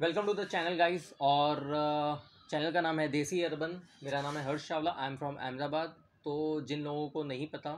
Welcome to the channel guys और channel का नाम है देसी अरबन। मेरा नाम है Harsh Chawla. I am from Ahmedabad तो जिन लोगों को नहीं पता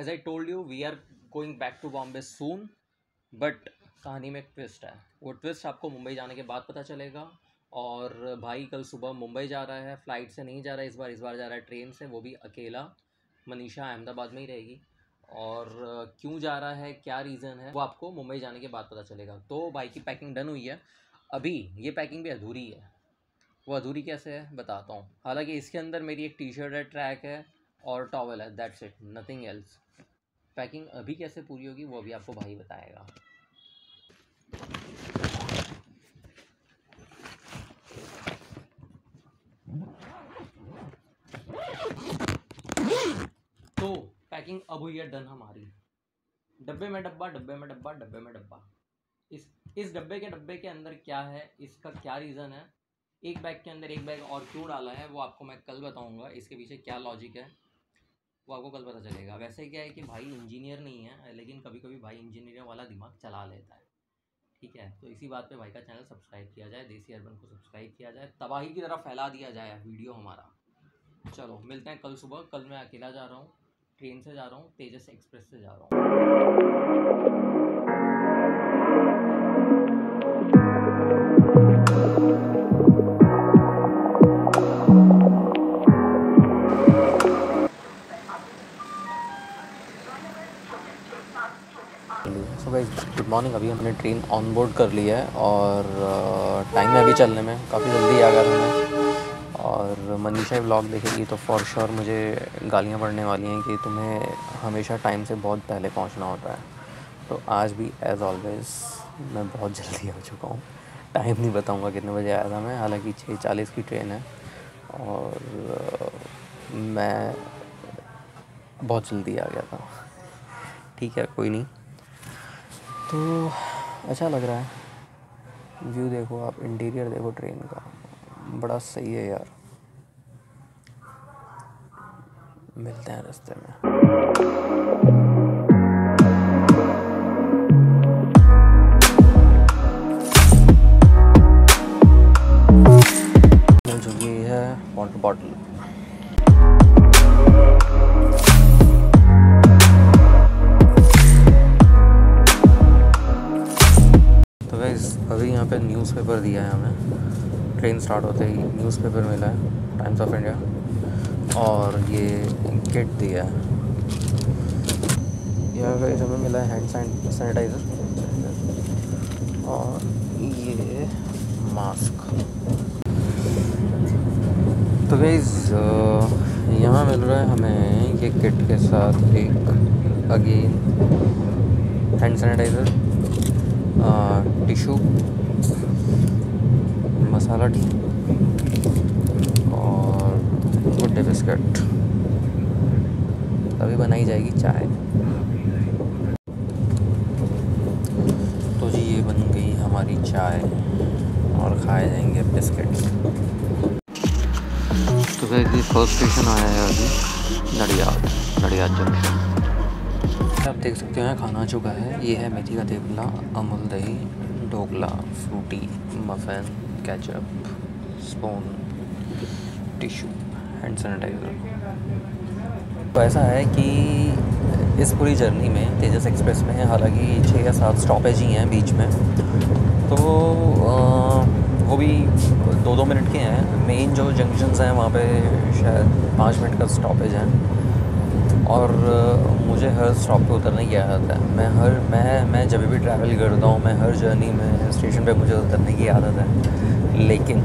as I told you we are going back to Bombay soon but कहानी में एक ट्विस्ट है। वो ट्विस्ट आपको मुंबई जाने के बाद पता चलेगा। और भाई कल सुबह मुंबई जा रहा है फ़्लाइट से नहीं जा रहा है इस बार इस बार जा रहा है ट्रेन से, वो भी अकेला। मनीषा अहमदाबाद में ही रहेगी। और क्यों जा रहा है, क्या रीज़न है, वो आपको मुंबई जाने के बाद पता चलेगा। तो भाई की पैकिंग डन हुई है। अभी ये पैकिंग भी अधूरी है। वो अधूरी कैसे है, बताता हूँ। हालाँकि इसके अंदर मेरी एक टी शर्ट है ट्रैक है और टॉवल है that's it nothing else packing अभी कैसे पूरी होगी, वो अभी आपको भाई बताएगा। तो पैकिंग अब हुई है डन हमारी डब्बे में डब्बा, डब्बे में डब्बा, डब्बे में डब्बा। इस इस डब्बे के डब्बे के अंदर क्या है? इसका क्या रीज़न है? एक बैग के अंदर एक बैग और क्यों डाला है? वो आपको मैं कल बताऊँगा। इसके पीछे क्या लॉजिक है? वो आपको कल पता चलेगा। वैसे क्या है कि भाई इंजीनियर नहीं है, लेकिन कभी कभी भाई इंजीनियर वाला दिमाग चला लेता है। ठीक है? तो इसी बात पे भाई का चैनल सब्सक्राइब किया जाए, देसी अर्बन को सब्सक्राइब किया जाए, तबाही की तरफ़ फैला दिया जाए वीडियो हमारा। चलो, मिलते हैं कल सुबह। कल मैं अकेला जा रहा हूँ। ट्रेन से जा रहा हूँ, तेजस एक्सप्रेस से जा रहा हूँ। गुड मॉर्निंग अभी हमने ट्रेन ऑन बोर्ड कर लिया है और टाइम है अभी चलने में। काफ़ी जल्दी आ गया हमें। और मनीषा ब्लॉग देखेगी तो फॉर श्योर मुझे गालियाँ पड़ने वाली हैं कि तुम्हें हमेशा टाइम से बहुत पहले पहुँचना होता है। तो आज भी एज़ ऑलवेज़ मैं बहुत जल्दी आ चुका हूँ। टाइम नहीं बताऊँगा कितने बजे आया था मैं, हालाँकि छः चालीस की ट्रेन है। और, मैं बहुत जल्दी आ गया था। ठीक है, कोई नहीं। तो अच्छा लग रहा है। व्यू देखो आप इंटीरियर देखो ट्रेन का। बड़ा सही है यार। मिलते हैं रास्ते में। वाटर बॉटल तो गैस अभी यहाँ पे न्यूज़पेपर दिया है हमें। ट्रेन स्टार्ट होते ही न्यूज़पेपर मिला है टाइम्स ऑफ़ इंडिया और ये किट दिया है। यह हमें मिला है हैंड सैनिटाइज़र और ये मास्क तो गैस यहाँ मिल रहा है हमें ये किट के साथ एक again hand sanitizer tissue masala tea और गुड बिस्किट। तभी बनाई जाएगी चाय। तो जी, ये बन गई हमारी चाय और खाए जाएँगे बिस्किट। तो ये फ़र्स्ट स्टेशन आया है अभी, नडियाद नडियाद जंक्शन आप देख सकते हैं खाना चुका है। ये है मेथी का थेपला, अमूल दही, dhokla, Frooti muffin ketchup spoon tissue hand sanitizer तो ऐसा है कि इस पूरी जर्नी में तेजस एक्सप्रेस में है हालाँकि छः या सात स्टॉपेज ही हैं बीच में तो अ, वो भी दो दो मिनट के हैं। मेन जो जंक्शंस हैं वहाँ पे शायद पाँच मिनट का स्टॉपेज है। और मुझे हर स्टॉप पे उतरने की आदत है। मैं हर मैं मैं जब भी ट्रैवल करता हूँ मैं हर जर्नी में स्टेशन पे मुझे उतरने की आदत है। लेकिन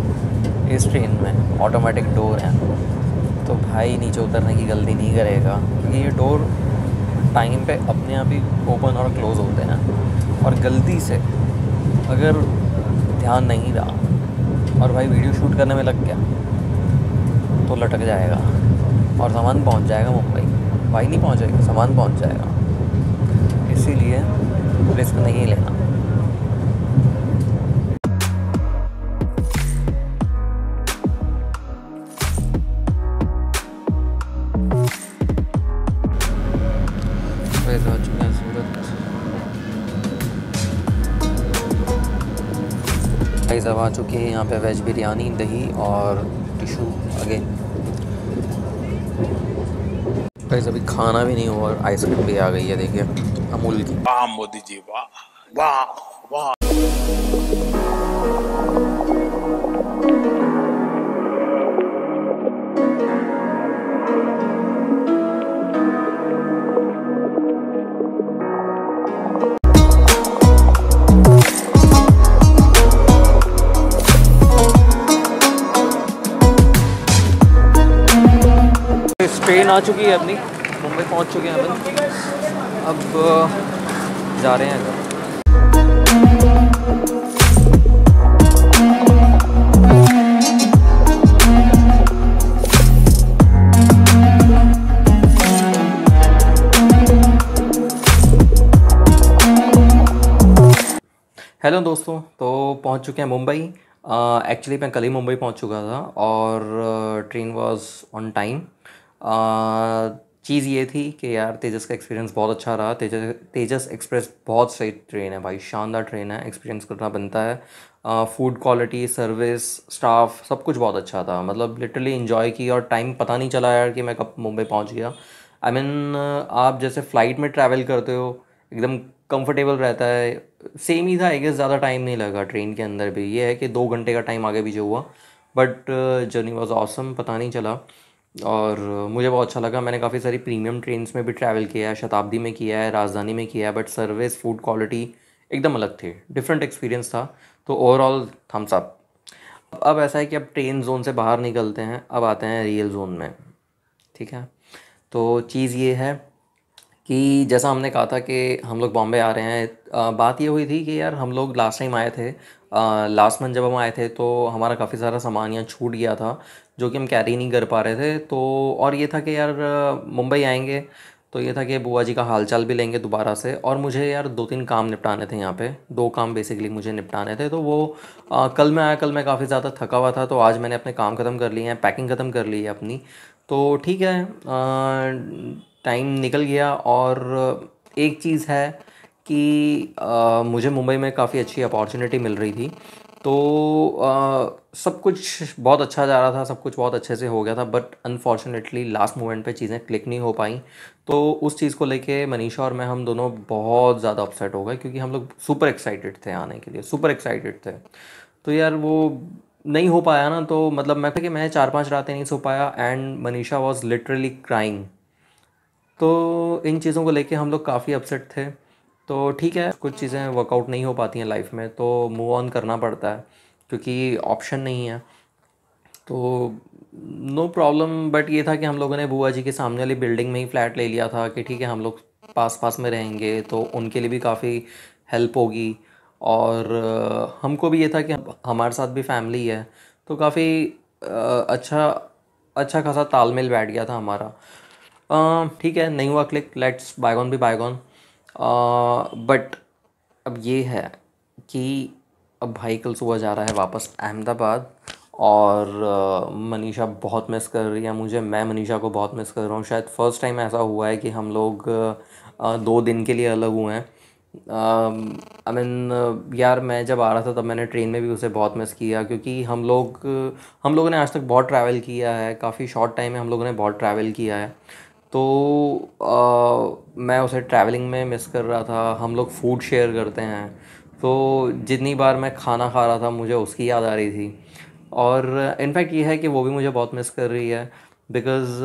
इस ट्रेन में ऑटोमेटिक डोर है। तो भाई नीचे उतरने की गलती नहीं करेगा। क्योंकि ये डोर टाइम पे अपने आप ही ओपन और क्लोज़ होते हैं। और गलती से अगर ध्यान नहीं रहा, और भाई वीडियो शूट करने में लग गया तो लटक जाएगा। और सामान पहुँच जाएगा मुंबई। भाई नहीं पहुंचेगा सामान पहुँच जाएगा। इसीलिए रिस्क नहीं लेना। यहाँ पे वेज बिरयानी, दही और टिशू अगेन गाइस, अभी खाना भी नहीं हुआ आइसक्रीम भी आ गई है, देखिए, अमूल की। वाह, मोदी जी, वाह वाह। ट्रेन आ चुकी है अपनी। मुंबई पहुँच चुके हैं अपन। अब जा रहे हैं हेलो दोस्तों तो पहुँच चुके हैं मुंबई। एक्चुअली मैं कल ही मुंबई पहुँच चुका था और ट्रेन वाज ऑन टाइम चीज़ ये थी कि यार तेजस का एक्सपीरियंस बहुत अच्छा रहा। तेजस तेजस एक्सप्रेस बहुत सही ट्रेन है भाई शानदार ट्रेन है एक्सपीरियंस करना बनता है। फ़ूड क्वालिटी सर्विस स्टाफ सब कुछ बहुत अच्छा था। मतलब लिटरली इन्जॉय की और टाइम पता नहीं चला यार कि मैं कब मुंबई पहुँच गया। आई I मीन mean, आप जैसे फ़्लाइट में ट्रैवल करते हो एकदम कंफर्टेबल रहता है। सेम ही था आई गेस ज़्यादा टाइम नहीं लगा ट्रेन के अंदर भी। ये है कि दो घंटे का टाइम आगे पीछे हुआ बट जर्नी वॉज़ ऑसम पता नहीं चला। और मुझे बहुत अच्छा लगा। मैंने काफ़ी सारी प्रीमियम ट्रेन्स में भी ट्रैवल किया है, शताब्दी में किया है, राजधानी में किया है बट सर्विस फ़ूड क्वालिटी एकदम अलग थे। डिफरेंट एक्सपीरियंस था। तो ओवरऑल थम्स अप अब ऐसा है कि अब ट्रेन जोन से बाहर निकलते हैं, अब आते हैं रियल जोन में। ठीक है? तो चीज़ ये है कि जैसा हमने कहा था कि हम लोग बॉम्बे आ रहे हैं बात ये हुई थी कि यार हम लोग लास्ट टाइम आए थे लास्ट मंथ जब हम आए थे तो हमारा काफ़ी सारा सामान यहाँ छूट गया था जो कि हम कैरी नहीं कर पा रहे थे। तो और ये था कि यार मुंबई आएँगे तो ये था कि बुआ जी का हालचाल भी लेंगे दोबारा से। और मुझे यार दो तीन काम निपटाने थे यहाँ पे दो काम बेसिकली मुझे निपटाने थे। तो वो अ, कल मैं आया कल मैं काफ़ी ज़्यादा थका हुआ था तो आज मैंने अपने काम ख़त्म कर लिए हैं पैकिंग ख़त्म कर ली है अपनी। तो ठीक है टाइम निकल गया और एक चीज़ है कि अ, मुझे मुंबई में काफ़ी अच्छी अपॉर्चुनिटी मिल रही थी। तो अ, सब कुछ बहुत अच्छा जा रहा था सब कुछ बहुत अच्छे से हो गया था बट अनफॉर्चुनेटली लास्ट मोमेंट पे चीज़ें क्लिक नहीं हो पाई। तो उस चीज़ को लेके मनीषा और मैं हम दोनों बहुत ज़्यादा अपसेट हो गए क्योंकि हम लोग सुपर एक्साइटेड थे आने के लिए सुपर एक्साइटेड थे। तो यार वो नहीं हो पाया ना तो मतलब मैं कि मैं चार पाँच रातें नहीं सो पाया and Manisha was literally crying तो इन चीज़ों को लेके हम लोग काफ़ी अपसेट थे। तो ठीक है, कुछ चीज़ें वर्कआउट नहीं हो पाती हैं लाइफ में तो मूव ऑन करना पड़ता है, क्योंकि ऑप्शन नहीं है। तो नो प्रॉब्लम बट ये था कि हम लोगों ने बुआ जी के सामने वाली बिल्डिंग में ही फ्लैट ले लिया था कि ठीक है, हम लोग पास पास में रहेंगे तो उनके लिए भी काफ़ी हेल्प होगी। और हमको भी ये था कि हमारे साथ भी फैमिली है तो काफ़ी अच्छा अच्छा खासा तालमेल बैठ गया था हमारा। ठीक है, नहीं हुआ क्लिक लेट्स बायगॉन भी बायगॉन बट अब ये है कि अब भाई कल सुबह जा रहा है वापस अहमदाबाद और मनीषा बहुत मिस कर रही है मुझे, मैं मनीषा को बहुत मिस कर रहा हूँ। शायद फ़र्स्ट टाइम ऐसा हुआ है कि हम लोग दो दिन के लिए अलग हुए हैं। आई मीन यार मैं जब आ रहा था तब मैंने ट्रेन में भी उसे बहुत मिस किया क्योंकि हम लोग, हम लोगों ने आज तक बहुत ट्रैवल किया है, काफ़ी शॉर्ट टाइम में हम लोगों ने बहुत ट्रैवल किया है। तो अ, मैं उसे ट्रैवलिंग में मिस कर रहा था हम लोग फ़ूड शेयर करते हैं। तो जितनी बार मैं खाना खा रहा था मुझे उसकी याद आ रही थी। और इनफैक्ट ये है कि वो भी मुझे बहुत मिस कर रही है। बिकॉज़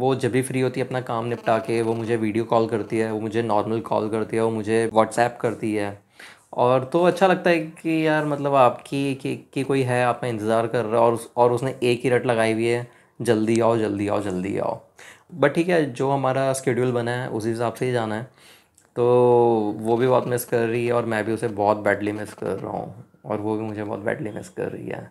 वो जब भी फ्री होती है अपना काम निपटा के वो मुझे वीडियो कॉल करती है वो मुझे नॉर्मल कॉल करती है वो मुझे व्हाट्सएप करती है। और तो अच्छा लगता है कि यार मतलब आपकी कि, कि कोई है आप में इंतज़ार कर रहा है और और उसने एक ही रट लगाई हुई है जल्दी आओ जल्दी आओ जल्दी आओ। बट ठीक है, जो हमारा स्केड्यूल बना है, उसी हिसाब से ही जाना है। तो वो भी बहुत मिस कर रही है और मैं भी उसे बहुत बैडली मिस कर रहा हूँ और वो भी मुझे बहुत बैडली मिस कर रही है।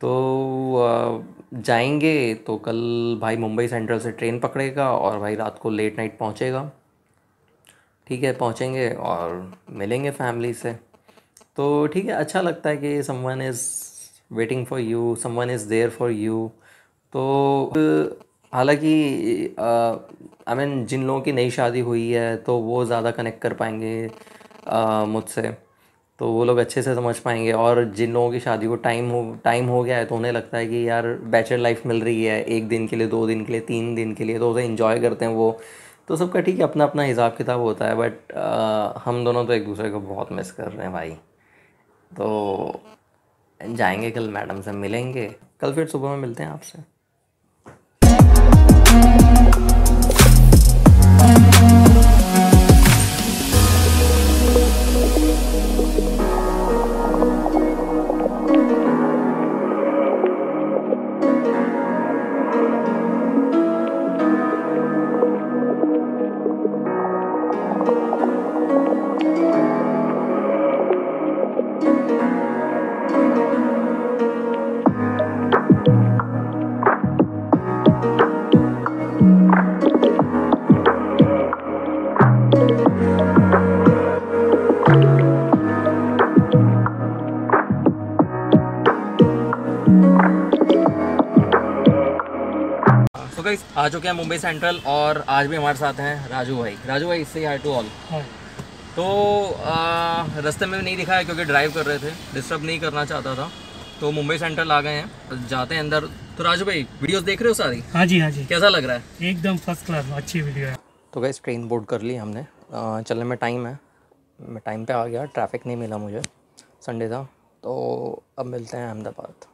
तो जाएँगे तो कल भाई मुंबई सेंट्रल से ट्रेन पकड़ेगा और भाई रात को लेट नाइट पहुँचेगा। ठीक है, पहुँचेंगे और मिलेंगे फैमिली से। तो ठीक है अच्छा लगता है कि someone is waiting for you someone is there for you तो हालाँकि आई मीन जिन लोगों की नई शादी हुई है तो वो ज़्यादा कनेक्ट कर पाएँगे मुझसे। तो वो लोग अच्छे से समझ पाएँगे। और जिन लोगों की शादी को टाइम हो टाइम हो गया है तो उन्हें लगता है कि यार बैचलर लाइफ मिल रही है। एक दिन के लिए, दो दिन के लिए, तीन दिन के लिए तो उसे इन्जॉय करते हैं वो। तो सबका ठीक है अपना अपना हिसाब किताब होता है बट हम दोनों तो एक दूसरे को बहुत मिस कर रहे हैं भाई। तो जाएँगे कल मैडम से, मिलेंगे। कल फिर सुबह में मिलते हैं आपसे। गाइस आ चुके हैं मुंबई सेंट्रल और आज भी हमारे साथ हैं राजू भाई। राजू भाई इससे हाई टू ऑल तो रास्ते में नहीं दिखा है क्योंकि ड्राइव कर रहे थे डिस्टर्ब नहीं करना चाहता था। तो मुंबई सेंट्रल आ गए हैं जाते हैं अंदर। तो राजू भाई वीडियोस देख रहे हो सारी? हाँ जी हाँ जी। कैसा लग रहा है? एकदम फ़र्स्ट क्लास अच्छी वीडियो है। तो गाइस ट्रेन बोर्ड कर ली हमने। आ, चलने में टाइम है। मैं टाइम पे आ गया ट्रैफ़िक नहीं मिला मुझे। संडे था। तो अब मिलते हैं अहमदाबाद।